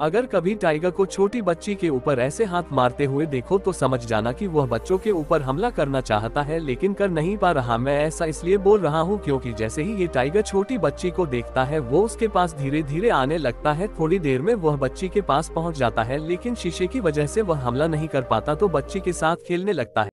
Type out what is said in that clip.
अगर कभी टाइगर को छोटी बच्ची के ऊपर ऐसे हाथ मारते हुए देखो तो समझ जाना कि वह बच्चों के ऊपर हमला करना चाहता है, लेकिन कर नहीं पा रहा मैं ऐसा इसलिए बोल रहा हूँ क्योंकि जैसे ही ये टाइगर छोटी बच्ची को देखता है, वो उसके पास धीरे धीरे आने लगता है। थोड़ी देर में वह बच्ची के पास पहुँच जाता है, लेकिन शीशे की वजह से वह हमला नहीं कर पाता तो बच्ची के साथ खेलने लगता है।